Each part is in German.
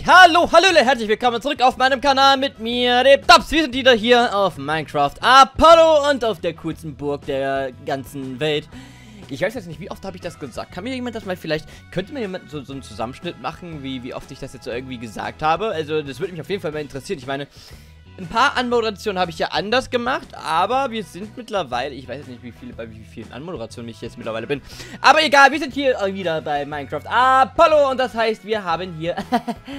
Hallo, hallo, herzlich willkommen zurück auf meinem Kanal mit mir, dem Dobbs. Wir sind wieder hier auf Minecraft Apollo und auf der coolsten Burg der ganzen Welt. Ich weiß jetzt nicht, wie oft habe ich das gesagt? Kann mir jemand das mal vielleicht, könnte mir jemand so, so einen Zusammenschnitt machen, wie, wie oft ich das jetzt so irgendwie gesagt habe? Also, das würde mich auf jeden Fall mal interessieren. Ich meine, ein paar Anmoderationen habe ich ja anders gemacht, aber wir sind mittlerweile, ich weiß jetzt nicht, wie viele, bei wie vielen Anmoderationen ich jetzt mittlerweile bin. Aber egal, wir sind hier wieder bei Minecraft Apollo und das heißt, wir haben hier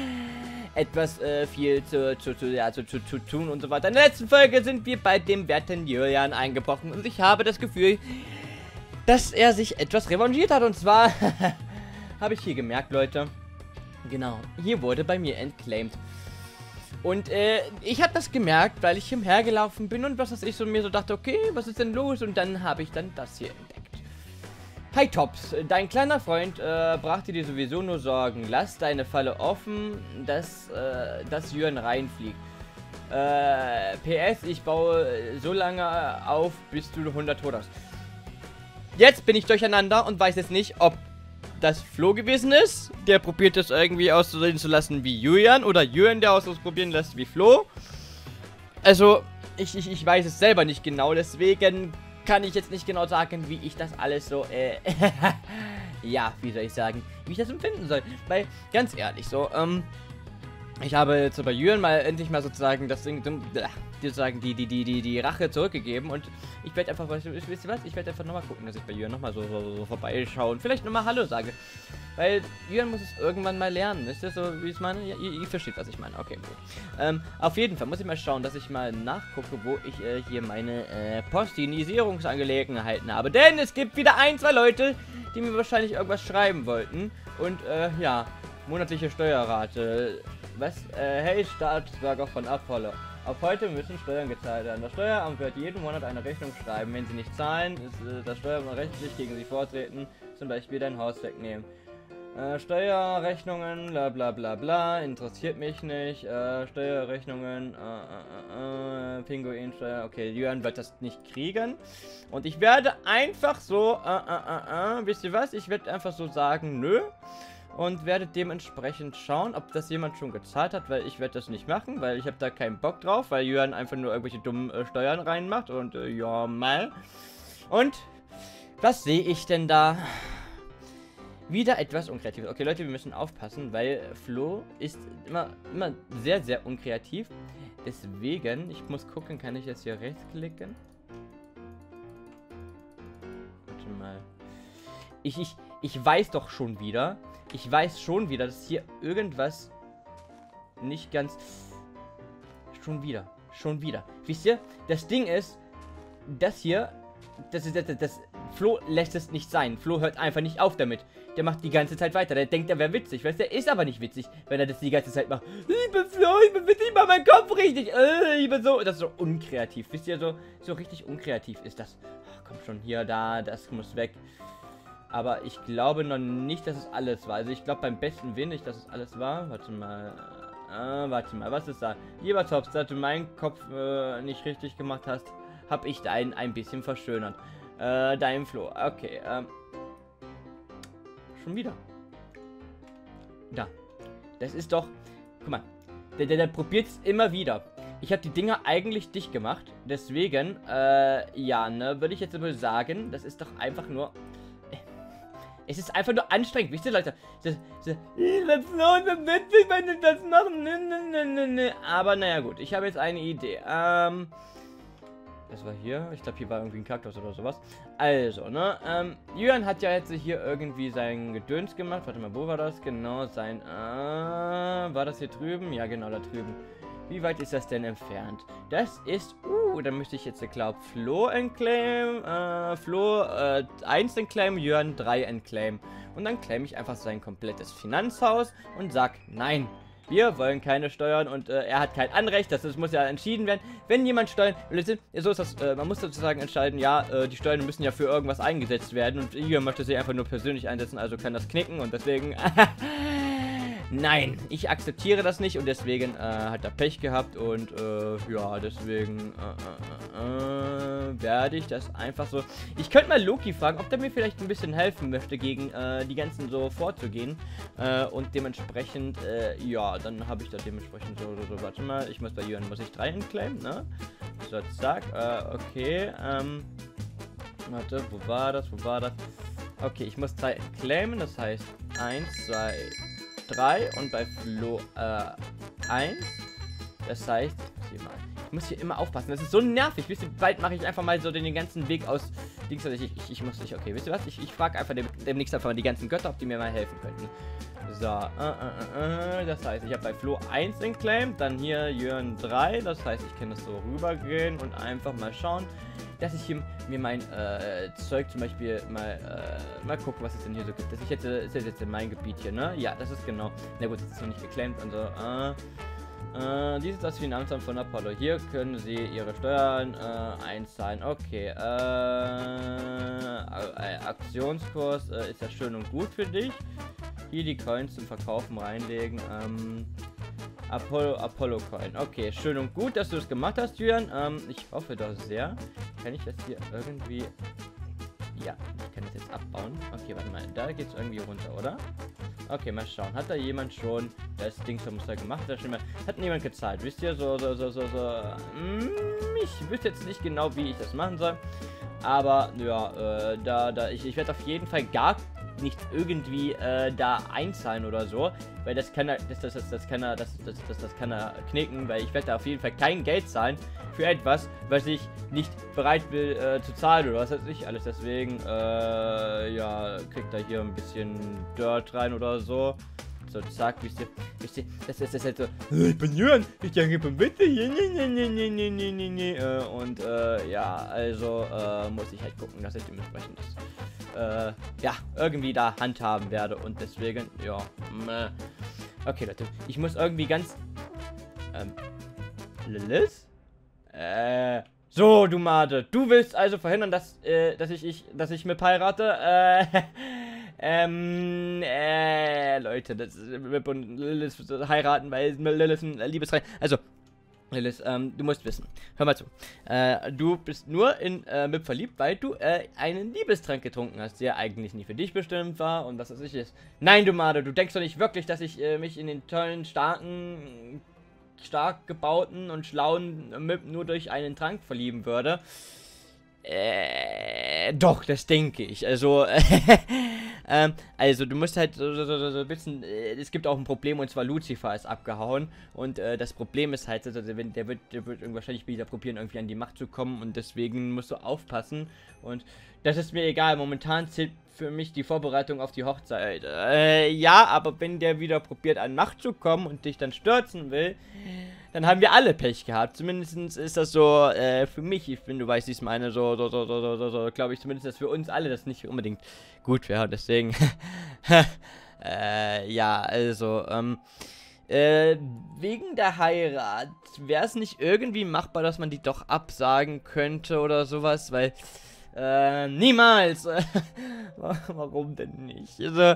etwas äh, viel zu, zu, zu, ja, zu, zu, zu tun und so weiter. In der letzten Folge sind wir bei dem werten Julian eingebrochen und ich habe das Gefühl, dass er sich etwas revanchiert hat und zwar habe ich hier gemerkt, Leute. Genau, hier wurde bei mir entclaimed. Und äh, ich habe das gemerkt, weil ich umhergelaufen bin und was weiß ich so mir so dachte, okay, was ist denn los? Und dann habe ich dann das hier entdeckt. Hi Tops, dein kleiner Freund äh, brachte dir sowieso nur Sorgen. Lass deine Falle offen, dass, äh, dass Jürgen reinfliegt. Äh, PS, ich baue so lange auf, bis du 100 tot hast. Jetzt bin ich durcheinander und weiß jetzt nicht, ob das Flo gewesen ist. Der probiert das irgendwie auszusehen zu lassen wie Julian. Oder Julian, der ausprobieren lässt wie Flo. Also, ich, ich, ich weiß es selber nicht genau. Deswegen kann ich jetzt nicht genau sagen, wie ich das alles so, äh, ja, wie soll ich sagen, wie ich das empfinden soll. Weil, ganz ehrlich, so, ähm, ich habe jetzt bei Jürgen mal endlich mal sozusagen das Ding, sozusagen die, die, die, die, die Rache zurückgegeben und ich werde einfach, wisst ihr was, ich werde einfach nochmal gucken, dass ich bei Jürgen nochmal so, so, so vorbeischaue und vielleicht nochmal Hallo sage. Weil Jürgen muss es irgendwann mal lernen, wisst ihr so, wie ich es meine? Ja, ihr, ihr, versteht, was ich meine, okay, gut. Ähm, auf jeden Fall muss ich mal schauen, dass ich mal nachgucke, wo ich äh, hier meine äh, Postinisierungsangelegenheiten habe. Denn es gibt wieder ein, zwei Leute, die mir wahrscheinlich irgendwas schreiben wollten und, äh, ja, monatliche Steuerrate was, äh, hey Staatsbürger von Apollo. Ab heute müssen Steuern gezahlt werden. Das Steueramt wird jeden Monat eine Rechnung schreiben. Wenn sie nicht zahlen, ist äh, das Steueramt rechtlich gegen sie vortreten, zum Beispiel dein Haus wegnehmen. Äh, Steuerrechnungen, bla bla bla bla, interessiert mich nicht. Äh, Steuerrechnungen, äh, äh, äh, Pinguinsteuer, okay, Jörn wird das nicht kriegen. Und ich werde einfach so, äh, äh, äh, äh, wisst ihr was? Ich werde einfach so sagen, nö und werde dementsprechend schauen, ob das jemand schon gezahlt hat, weil ich werde das nicht machen, weil ich habe da keinen Bock drauf, weil Jörn einfach nur irgendwelche dummen äh, Steuern reinmacht und äh, ja, mal. Und was sehe ich denn da? Wieder etwas unkreativ. Okay, Leute, wir müssen aufpassen, weil Flo ist immer, immer sehr, sehr unkreativ. Deswegen, ich muss gucken, kann ich jetzt hier rechts klicken? Warte mal. Ich, ich, ich weiß doch schon wieder, ich weiß schon wieder, dass hier irgendwas nicht ganz... Schon wieder. Schon wieder. Wisst ihr? Das Ding ist, das hier, das ist das, das, Flo lässt es nicht sein. Flo hört einfach nicht auf damit. Der macht die ganze Zeit weiter. Der denkt, er wäre witzig. Weißt du, der ist aber nicht witzig, wenn er das die ganze Zeit macht. Ich bin Flo, ich bin witzig, ich mach meinen Kopf richtig. Äh, ich bin so. Das ist so unkreativ. Wisst ihr, so, so richtig unkreativ ist das. Ach, komm schon, hier, da, das muss weg. Aber ich glaube noch nicht, dass es alles war. Also ich glaube beim besten Willen nicht, dass es alles war. Warte mal. Äh, warte mal, was ist da? Lieber Tops, da du meinen Kopf äh, nicht richtig gemacht hast, habe ich deinen ein bisschen verschönert. Äh, dein Flo. Okay, ähm. Schon wieder. Da. Das ist doch... Guck mal. Der, der, der probiert es immer wieder. Ich habe die Dinger eigentlich dicht gemacht. Deswegen, äh, ja, ne, würde ich jetzt mal sagen, das ist doch einfach nur es ist einfach nur anstrengend, wisst ihr, Leute? Das, das, witzig, wenn ich das mache. Aber naja, gut. Ich habe jetzt eine Idee. Ähm. Das war hier. Ich glaube, hier war irgendwie ein Kaktus oder sowas. Also, ne? Ähm, Jürgen hat ja jetzt hier irgendwie sein Gedöns gemacht. Warte mal, wo war das? Genau, sein. Äh, war das hier drüben? Ja, genau, da drüben. Wie weit ist das denn entfernt? Das ist, uh, da müsste ich jetzt, glaube Flo enclaim, äh, Flo äh, 1 enclaim, Jörn 3 enclaim. Und dann claim ich einfach sein komplettes Finanzhaus und sag, nein, wir wollen keine Steuern und äh, er hat kein Anrecht, das, das, muss ja entschieden werden. Wenn jemand Steuern, so ist das, äh, man muss sozusagen entscheiden, ja, äh, die Steuern müssen ja für irgendwas eingesetzt werden und Jörn möchte sie einfach nur persönlich einsetzen, also kann das knicken und deswegen, Nein, ich akzeptiere das nicht und deswegen äh, hat er Pech gehabt und äh, ja, deswegen, äh, äh, werde ich das einfach so... Ich könnte mal Loki fragen, ob der mir vielleicht ein bisschen helfen möchte, gegen äh, die ganzen so vorzugehen. Äh, und dementsprechend, äh, ja, dann habe ich da dementsprechend so, so, so, warte mal, ich muss bei Jürgen, muss ich drei entclaimen, ne? So, zack, äh, okay, ähm... Warte, wo war das, wo war das? Okay, ich muss drei claimen, das heißt 1, 2, 3 und bei Flo äh, 1. Das heißt, ich muss hier immer aufpassen. Das ist so nervig. Bald mache ich einfach mal so den ganzen Weg aus Dings. Ich, ich, ich muss nicht. Okay, wisst ihr was? Ich, ich frage einfach dem, demnächst einfach mal die ganzen Götter, ob die mir mal helfen könnten. So, äh, äh, äh, das heißt, ich habe bei Flo 1 enclaimed, dann hier Jörn 3, das heißt, ich kann das so rübergehen und einfach mal schauen, dass ich hier mir mein äh, Zeug zum Beispiel mal, äh, mal gucken, was es denn hier so gibt. Das ich jetzt, ist jetzt in mein Gebiet hier, ne? Ja, das ist genau. Na gut, das ist noch nicht geclaimed, also, äh, äh, dies ist das Finanzamt von Apollo. Hier können Sie Ihre Steuern äh, einzahlen. Okay, äh, äh Aktionskurs äh, ist ja schön und gut für dich. Hier die Coins zum Verkaufen reinlegen. Ähm, Apollo, Apollo Coin. Okay, schön und gut, dass du das gemacht hast, Julian. Ähm, ich hoffe doch sehr. Kann ich das hier irgendwie... Ja, ich kann das jetzt abbauen. Okay, warte mal. Da geht es irgendwie runter, oder? Okay, mal schauen. Hat da jemand schon das Ding zum Muster gemacht? Hat, schon mal, hat niemand gezahlt? Wisst ihr? So, so, so, so, so. Hm, ich wüsste jetzt nicht genau, wie ich das machen soll. Aber, ja, äh, da, da, ich, ich werde auf jeden Fall gar nicht irgendwie äh, da einzahlen oder so, weil das kann er, das, das, das, das kann er, das, das, das, das kann er knicken, weil ich werde da auf jeden Fall kein Geld zahlen für etwas, was ich nicht bereit will äh, zu zahlen oder was weiß ich alles. Deswegen, äh, ja, kriegt er hier ein bisschen Dirt rein oder so. So, zack, wisst ihr, wisst ihr, das ist das halt so, ich bin Jürgen, ich denke von bitte hier, ne, ne, ne, ne, ne, ne, ne, ne, und, äh, ja, also, äh, muss ich halt gucken, dass ich dementsprechend das äh, ja, irgendwie da handhaben werde. Und deswegen, ja. Meh. Okay, Leute. Ich muss irgendwie ganz... Ähm, Lilith? Äh... So, du Made, du willst also verhindern, dass, äh, dass ich, ich, dass ich mit heirate? Äh, ähm, äh, Leute, das ist Lilith heiraten, weil Lilith ein Liebesreich. Also, Lilith, ähm, du musst wissen. Hör mal zu. Äh, du bist nur in äh, Mip verliebt, weil du äh, einen Liebestrank getrunken hast, der eigentlich nie für dich bestimmt war und was weiß ich ist. Nein, du Made, du denkst doch nicht wirklich, dass ich äh, mich in den tollen, starken, stark gebauten und schlauen Mip nur durch einen Trank verlieben würde. Äh, doch, das denke ich. Also, ähm, also du musst halt so, so, so, so ein äh, es gibt auch ein Problem und zwar Lucifer ist abgehauen und äh, das Problem ist halt, also, der wird, der wird wahrscheinlich wieder probieren, irgendwie an die Macht zu kommen und deswegen musst du aufpassen und das ist mir egal. Momentan zählt für mich die Vorbereitung auf die Hochzeit. Äh, ja, aber wenn der wieder probiert an Macht zu kommen und dich dann stürzen will, dann haben wir alle Pech gehabt. Zumindest ist das so äh, für mich, ich finde, du weißt, wie ich es meine, so, so, so, so, so, so, glaube ich zumindest, dass für uns alle das nicht unbedingt gut wäre. Deswegen, äh, ja, also, ähm, äh, wegen der Heirat, wäre es nicht irgendwie machbar, dass man die doch absagen könnte oder sowas, weil, äh, niemals. Warum denn nicht? Also,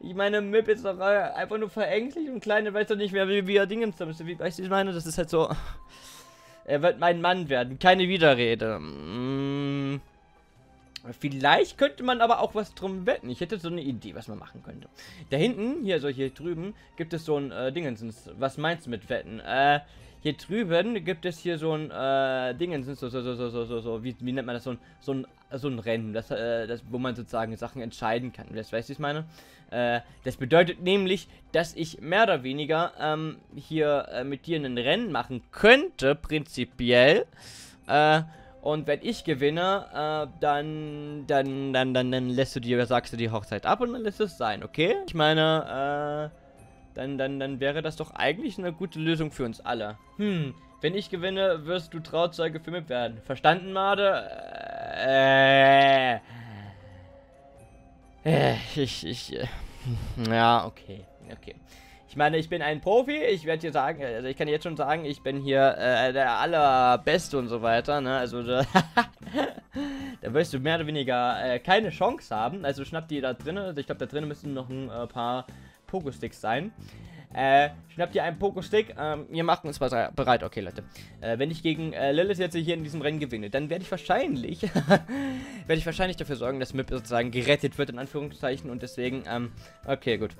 ich meine, Mip ist doch einfach nur verängstigt und Kleine weiß doch nicht mehr, wie, wie er Dinge müsste. Wie, weißt du, ich meine, das ist halt so. Er wird mein Mann werden, keine Widerrede. Mmh. Vielleicht könnte man aber auch was drum wetten. Ich hätte so eine Idee, was man machen könnte. Da hinten, hier so hier drüben, gibt es so ein äh, Dingensens. Was meinst du mit Wetten? Äh, hier drüben gibt es hier so ein äh, Dingensens, so, so, so, so, so, so, so, wie, wie nennt man das? So ein, so ein, so ein Rennen, das, äh, das, wo man sozusagen Sachen entscheiden kann. Das weißt du, ich meine? Äh, das bedeutet nämlich, dass ich mehr oder weniger ähm, hier äh, mit dir ein Rennen machen könnte, prinzipiell. Äh, und wenn ich gewinne, äh, dann, dann, dann, dann, dann lässt du dir, sagst du die Hochzeit ab und dann lässt es sein, okay? Ich meine, äh, dann, dann, dann wäre das doch eigentlich eine gute Lösung für uns alle. Hm, wenn ich gewinne, wirst du Trauzeuge für mich werden. Verstanden, Made? Äh, äh, ich, ich, äh, ja, okay, okay. Ich meine, ich bin ein Profi, ich werde dir sagen, also ich kann jetzt schon sagen, ich bin hier äh, der allerbeste und so weiter, ne, also da, da wirst du mehr oder weniger äh, keine Chance haben, also schnapp die da drinnen, also ich glaube da drinnen müssen noch ein äh, paar Pogo-Sticks sein. Äh, schnappt ihr einen Pogo-Stick. Ähm, wir machen uns bereit. Okay, Leute. Äh, wenn ich gegen äh, Lilith jetzt hier in diesem Rennen gewinne, dann werde ich wahrscheinlich, werde ich wahrscheinlich dafür sorgen, dass Mip sozusagen gerettet wird, in Anführungszeichen. Und deswegen, ähm, okay, gut.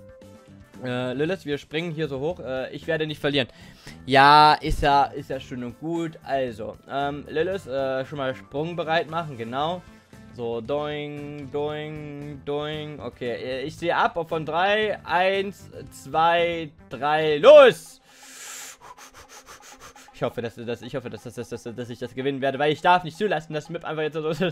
Äh, Lilith, wir springen hier so hoch. Äh, ich werde nicht verlieren. Ja, ist ja, ist ja schön und gut. Also, ähm, Lilith, äh, schon mal Sprung bereit machen, genau. So, doing, doing, doing. Okay, äh, ich sehe ab von 3, 1, 2, 3, los! Ich hoffe, dass, dass ich hoffe, dass, dass, dass, dass, ich das gewinnen werde, weil ich darf nicht zulassen, dass Mip einfach jetzt so.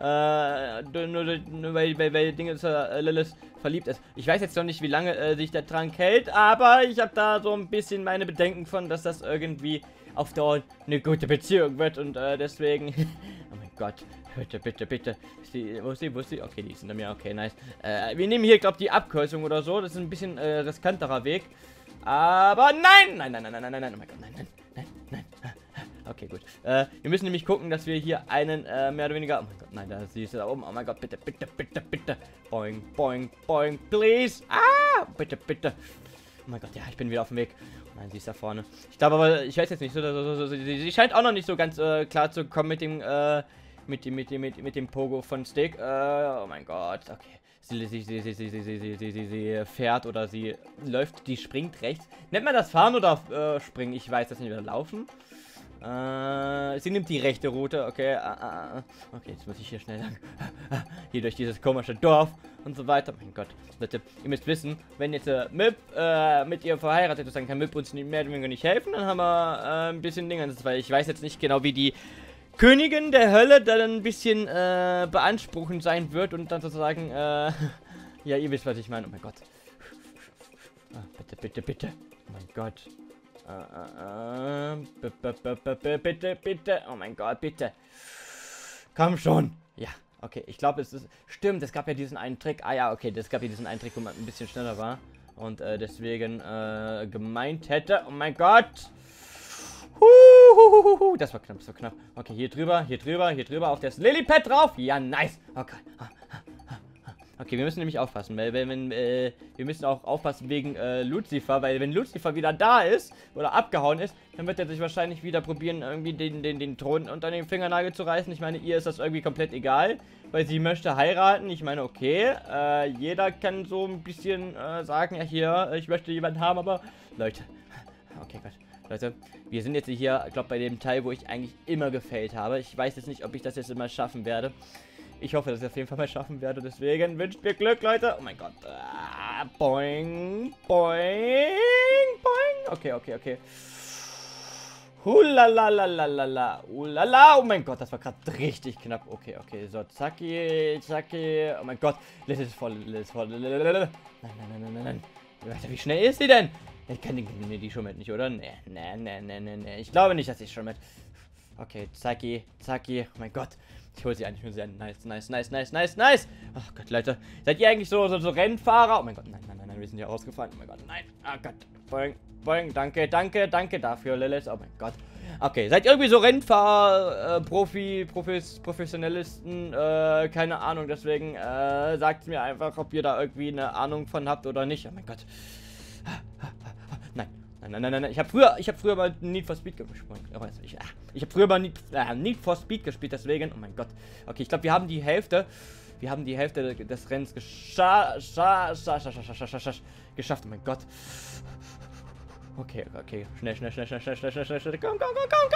Äh, nur, nur weil, weil, weil Dinge äh, Lilith verliebt ist. Ich weiß jetzt noch nicht, wie lange äh, sich der Trank hält, aber ich habe da so ein bisschen meine Bedenken von, dass das irgendwie auf Dauer eine gute Beziehung wird und äh, deswegen. oh mein Gott. Bitte, bitte, bitte. Sie, wo ist sie, wo ist sie? Okay, die ist hinter mir. Okay, nice. Äh, wir nehmen hier, glaube ich, die Abkürzung oder so. Das ist ein bisschen äh, riskanterer Weg. Aber nein! Nein, nein, nein, nein, nein, nein, oh mein Gott, nein, nein, nein, nein. Okay, gut. Äh, wir müssen nämlich gucken, dass wir hier einen, äh, mehr oder weniger... Oh mein Gott, nein, da ist sie da oben. Oh mein Gott, bitte, bitte, bitte, bitte. Boing, boing, boing, please. Ah, bitte, bitte. Oh mein Gott, ja, ich bin wieder auf dem Weg. Oh nein, sie ist da vorne. Ich glaube aber, ich weiß jetzt nicht, so, so, so, sie, scheint auch noch nicht so ganz äh, klar zu kommen mit dem, äh, mit dem, mit dem, mit, mit dem Pogo von Stick. Äh, oh mein Gott, okay. Sie, sie, sie, sie, sie, sie, sie, sie, sie, sie fährt oder sie läuft, die springt rechts. Nennt man das fahren oder äh, springen? Ich weiß das nicht, oder laufen. Äh, sie nimmt die rechte Route, okay. Ah, ah, ah. Okay, jetzt muss ich hier schnell lang. hier durch dieses komische Dorf und so weiter. Mein Gott, bitte. Ihr müsst wissen, wenn jetzt äh, Mip äh, mit ihr verheiratet ist, dann kann Mip uns nicht mehr oder weniger nicht helfen. Dann haben wir äh, ein bisschen Dinge. Weil ich weiß jetzt nicht genau, wie die Königin der Hölle dann ein bisschen äh, beanspruchend sein wird und dann sozusagen, äh, ja, ihr wisst, was ich meine. Oh mein Gott. Ah, bitte, bitte, bitte. Oh mein Gott. Bitte, bitte. Oh mein Gott, bitte. Komm schon. Ja, okay. Ich glaube, es ist... Stimmt, es gab ja diesen einen Trick. Ah ja, okay. Es gab ja diesen einen Trick, wo man ein bisschen schneller war. Und äh, deswegen äh, gemeint hätte... Oh mein Gott. Huhuhuhu. Das war knapp, das war knapp. Okay, hier drüber, hier drüber, hier drüber. Auf das Lillipad drauf. Ja, nice. Okay. Ah, Okay, wir müssen nämlich aufpassen, weil wenn, äh, wir müssen auch aufpassen wegen äh, Lucifer, weil wenn Lucifer wieder da ist oder abgehauen ist, dann wird er sich wahrscheinlich wieder probieren, irgendwie den, den, den Thron unter den Fingernagel zu reißen. Ich meine, ihr ist das irgendwie komplett egal, weil sie möchte heiraten. Ich meine, okay, äh, jeder kann so ein bisschen äh, sagen, ja hier, ich möchte jemanden haben, aber Leute, okay, Gott. Leute, wir sind jetzt hier, ich glaube, bei dem Teil, wo ich eigentlich immer gefällt habe. Ich weiß jetzt nicht, ob ich das jetzt immer schaffen werde. Ich hoffe, dass ich es auf jeden Fall mal schaffen werde. Deswegen wünscht mir Glück, Leute. Oh mein Gott. Ah, boing, boing, boing. Okay, okay, okay. Hulalalala. Ulala. Oh mein Gott, das war gerade richtig knapp. Okay, okay. So, zacki, zacki. Oh mein Gott. Ist voll, ist voll. Nein, nein, nein, nein, nein, nein. Wie schnell ist sie denn? Ich kann die, nee, die schon mit nicht, oder? Nee, nee, nee, nee, nee, nee. Ich glaube nicht, dass ich schon mit. Okay, zacki, zacki. Oh mein Gott. Ich hole sie an, ich hole sie an. Nice, nice, nice, nice, nice, nice. Oh Gott, Leute. Seid ihr eigentlich so, so, so Rennfahrer? Oh mein Gott, nein, nein, nein, nein, wir sind ja rausgefahren. Oh mein Gott, nein. Oh Gott. Boing, boing, danke, danke, danke dafür, Lilith. Oh mein Gott. Okay, seid ihr irgendwie so Rennfahrer, äh, Profi, Profis, Professionalisten, äh, keine Ahnung, deswegen, äh, sagt mir einfach, ob ihr da irgendwie eine Ahnung von habt oder nicht. Oh mein Gott. Nein, nein, nein, nein. Ich habe früher, ich habe früher mal Need for Speed gespielt. Ich, ich habe früher mal Need, äh, Need for Speed gespielt, deswegen. Oh mein Gott. Okay, ich glaube, wir haben die Hälfte. Wir haben die Hälfte des Rennens gescha scha scha scha scha scha scha geschafft. Oh mein Gott. Okay, okay. Schnell, schnell, schnell, schnell, schnell, schnell, schnell, schnell. Komm, komm, komm, komm,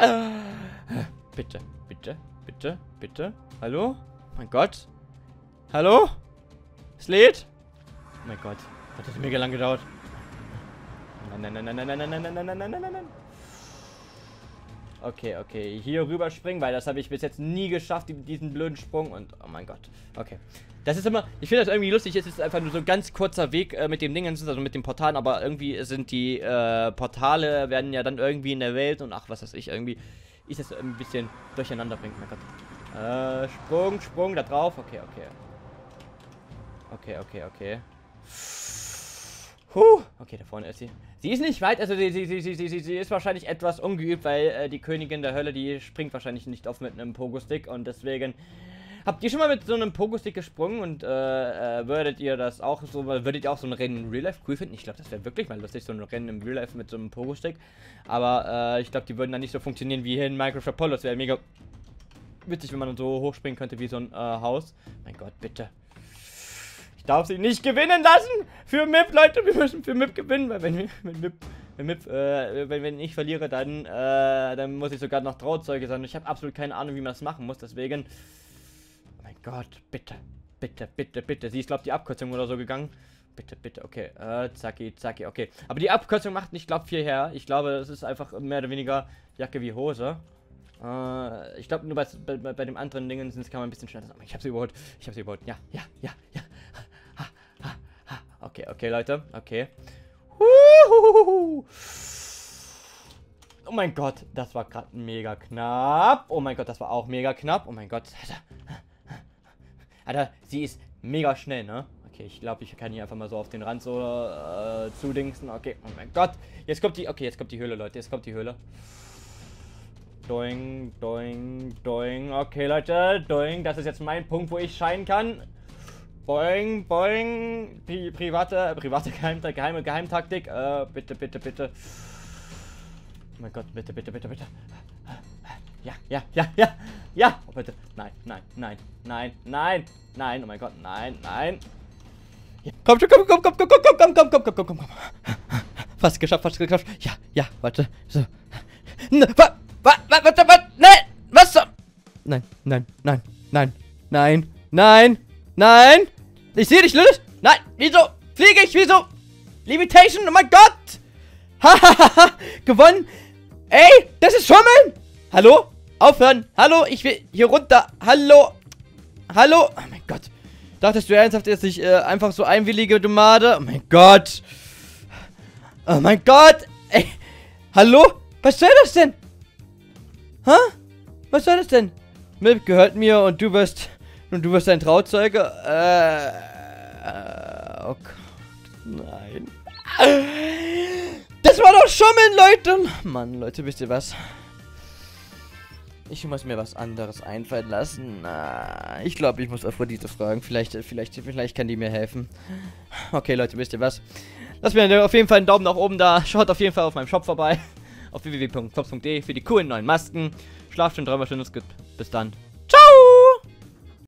komm. Bitte, bitte, bitte, bitte. Hallo? Oh mein Gott. Hallo? Es lädt? Oh mein Gott. Hat das mega lang gedauert. Nein, nein, nein, nein, nein, nein, nein, nein, nein, nein, nein, nein, nein. Okay, okay. Hier rüber springen, weil das habe ich bis jetzt nie geschafft, diesen blöden Sprung. Und, oh mein Gott. Okay. Das ist immer, ich finde das irgendwie lustig. Es ist einfach nur so ein ganz kurzer Weg äh, mit dem Ding, also mit den Portalen. Aber irgendwie sind die äh, Portale, werden ja dann irgendwie in der Welt und ach, was weiß ich, irgendwie ist das ein bisschen durcheinander bringt. Mein Gott. Äh, Sprung, Sprung, da drauf. Okay, okay. Okay, okay, okay. Huh. Okay, da vorne ist sie. Sie ist nicht weit, also sie, sie, sie, sie, sie, ist wahrscheinlich etwas ungeübt, weil äh, die Königin der Hölle, die springt wahrscheinlich nicht auf mit einem Pogo-Stick und deswegen Habt ihr schon mal mit so einem Pogo-Stick gesprungen und äh, äh, würdet ihr das auch so, würdet ihr auch so ein Rennen in Real Life cool finden? Ich glaube, das wäre wirklich mal lustig, so ein Rennen im Real Life mit so einem Pogo-Stick. Aber äh, ich glaube, die würden dann nicht so funktionieren wie hier in Minecraft Apollo. Das wäre mega witzig, wenn man so hochspringen könnte wie so ein äh, Haus. Mein Gott, bitte. Darf sie nicht gewinnen lassen. Für MIP, Leute, wir müssen für MIP gewinnen, weil wenn wenn MIP, wenn, MIP, äh, wenn, wenn ich verliere, dann, äh, dann muss ich sogar noch Trauzeuge sein. Ich habe absolut keine Ahnung, wie man das machen muss, deswegen... Oh mein Gott, bitte, bitte, bitte, bitte. Sie ist, glaube ich, die Abkürzung oder so gegangen. Bitte, bitte, okay. Äh, zacki, zacki, okay. Aber die Abkürzung macht nicht, glaube ich, viel her. Ich glaube, es ist einfach mehr oder weniger Jacke wie Hose. Äh, ich glaube, nur bei, bei, bei dem anderen Dingen kann man ein bisschen schneller. Ich habe sie überholt. Ich habe sie überholt. Ja, ja, ja, ja. Okay, okay, Leute. Okay. Oh mein Gott, das war gerade mega knapp. Oh mein Gott, das war auch mega knapp. Oh mein Gott. Alter, Alter sie ist mega schnell, ne? Okay, ich glaube, ich kann hier einfach mal so auf den Rand so äh, zudingsen. Okay, oh mein Gott. Jetzt kommt die, okay, jetzt kommt die Höhle, Leute. Jetzt kommt die Höhle. Doing, doing, doing. Okay, Leute, doing. Das ist jetzt mein Punkt, wo ich scheinen kann. Boing, boing. Pri private, private Geheim geheime Geheimtaktik. Äh, bitte, bitte, bitte. Oh mein Gott, bitte, bitte, bitte, bitte. Ja, ja, ja, ja. Ja. Oh, bitte. Nein, nein, nein, nein, nein, nein. Oh mein Gott, nein, nein. Ja. Komm schon, komm, komm, komm, komm, komm, komm, komm, komm, komm, komm, komm, komm. Fast geschafft, fast geschafft. Ja, ja, warte. So. Was? Was? Was? Was? Was? Nein! Was? Nein, nein, nein, nein, nein, nein, nein. Ich sehe dich, Lilith. Nein, wieso? Fliege ich, wieso? Limitation, oh mein Gott. Hahaha, gewonnen. Ey, das ist Schummeln. Hallo? Aufhören. Hallo, ich will hier runter. Hallo. Hallo. Oh mein Gott. Dachtest du ernsthaft, dass ich äh, einfach so einwillige, du Made? Oh mein Gott. Oh mein Gott. Ey. Hallo? Was soll das denn? Hä? Was soll das denn? Milk gehört mir und du wirst... Und du wirst ein Trauzeuge? Äh... Oh Gott. Nein. Das war doch Schummeln, Leute! Mann, Leute, wisst ihr was? Ich muss mir was anderes einfallen lassen. ich glaube, ich muss Aphrodite fragen. Vielleicht, vielleicht, vielleicht kann die mir helfen. Okay, Leute, wisst ihr was? Lasst mir auf jeden Fall einen Daumen nach oben da. Schaut auf jeden Fall auf meinem Shop vorbei. Auf www.klops.de für die coolen neuen Masken. Schlaft schön, träumt schön, es gibt. Bis dann.